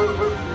Woo-hoo!